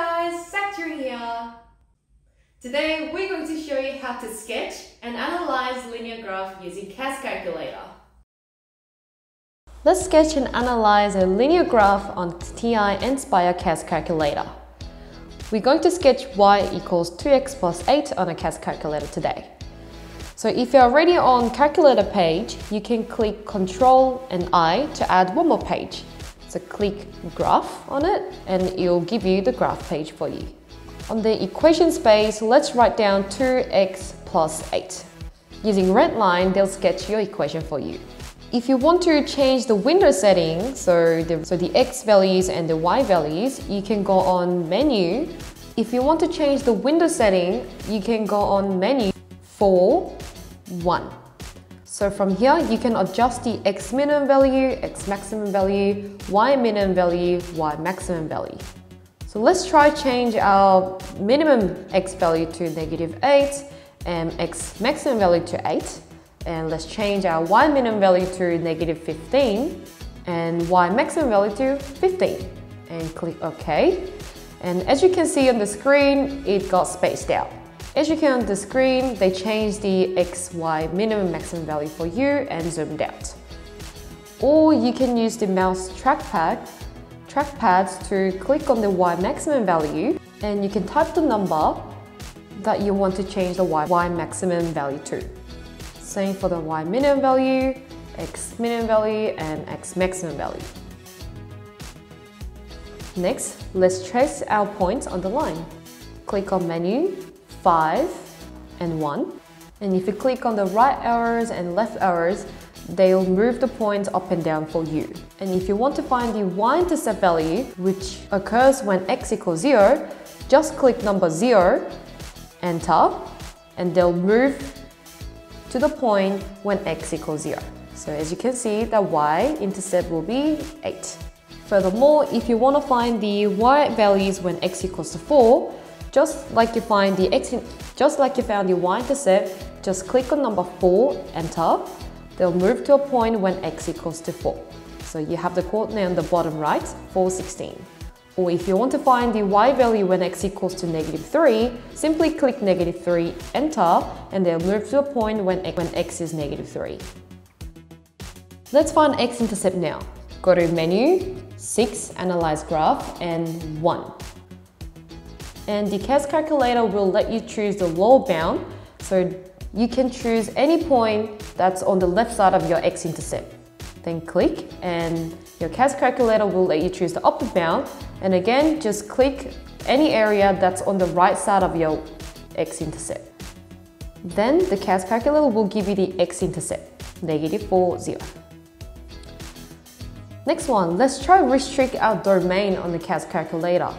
guys, here. Today we're going to show you how to sketch and analyze linear graph using CAS calculator. Let's sketch and analyze a linear graph on TI Nspire CAS calculator. We're going to sketch y equals 2x plus 8 on a CAS calculator today. So if you're already on calculator page, you can click Ctrl and I to add one more page. So click graph on it and it'll give you the graph page for you. On the equation space, let's write down 2x plus 8. Using red line, they'll sketch your equation for you. If you want to change the window setting, so the, so the x values and the y values, you can go on menu. If you want to change the window setting, you can go on menu 4, 1. So from here, you can adjust the x minimum value, x maximum value, y minimum value, y maximum value. So let's try change our minimum x value to negative 8 and x maximum value to 8. And let's change our y minimum value to negative 15 and y maximum value to 15. And click OK. And as you can see on the screen, it got spaced out. As you can on the screen, they changed the X, Y minimum maximum value for you and zoomed out. Or you can use the mouse trackpad trackpads to click on the Y maximum value and you can type the number that you want to change the Y, y maximum value to. Same for the Y minimum value, X minimum value and X maximum value. Next, let's trace our points on the line. Click on menu 5 and 1. And if you click on the right arrows and left arrows, they'll move the points up and down for you. And if you want to find the y-intercept value, which occurs when x equals 0, just click number 0, enter, and they'll move to the point when x equals 0. So as you can see, the y-intercept will be 8. Furthermore, if you want to find the y values when x equals to 4, just like you find the x, just like you found the y-intercept, just click on number 4, enter. They'll move to a point when x equals to 4. So you have the coordinate on the bottom right, 416. Or if you want to find the y value when x equals to negative 3, simply click negative 3, enter, and they'll move to a point when, when x is negative 3. Let's find x-intercept now. Go to Menu, 6, Analyze Graph, and 1 and the CAS calculator will let you choose the lower bound. So you can choose any point that's on the left side of your x-intercept. Then click and your CAS calculator will let you choose the upper bound. And again, just click any area that's on the right side of your x-intercept. Then the CAS calculator will give you the x-intercept, negative 4, 0. Next one, let's try restrict our domain on the CAS calculator.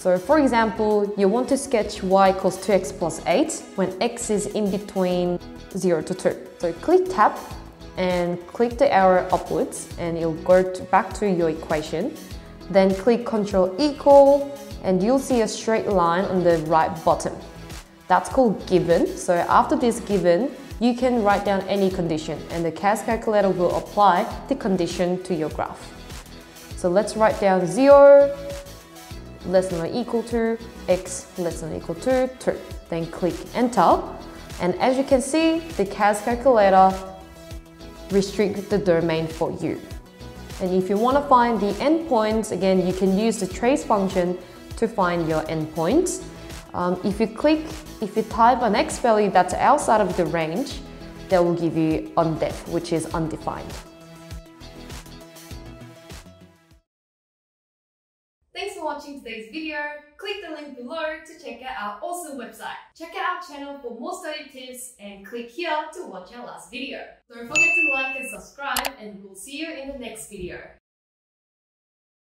So for example, you want to sketch y equals 2x plus 8 when x is in between 0 to 2. So click tab and click the arrow upwards and you'll go to back to your equation. Then click Ctrl equal and you'll see a straight line on the right bottom. That's called given. So after this given, you can write down any condition and the CAS calculator will apply the condition to your graph. So let's write down 0, less than or equal to, x less than or equal to 2. Then click enter. And as you can see, the CAS calculator restricts the domain for you. And if you want to find the endpoints, again, you can use the trace function to find your endpoints. Um, if you click, if you type an x value that's outside of the range, that will give you undef, which is undefined. Thanks for watching today's video. Click the link below to check out our awesome website. Check out our channel for more study tips and click here to watch our last video. Don't forget to like and subscribe and we'll see you in the next video.